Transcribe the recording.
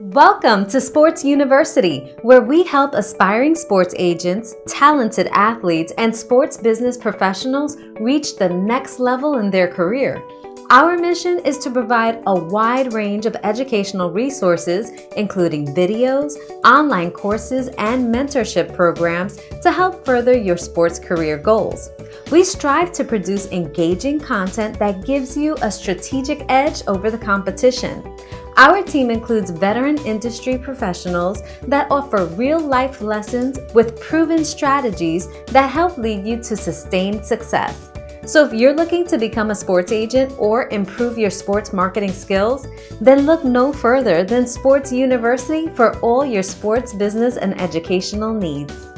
Welcome to Sports University, where we help aspiring sports agents, talented athletes, and sports business professionals reach the next level in their career. Our mission is to provide a wide range of educational resources, including videos, online courses, and mentorship programs to help further your sports career goals. We strive to produce engaging content that gives you a strategic edge over the competition. Our team includes veteran industry professionals that offer real life lessons with proven strategies that help lead you to sustained success. So, if you're looking to become a sports agent or improve your sports marketing skills, then look no further than Sports University for all your sports business and educational needs.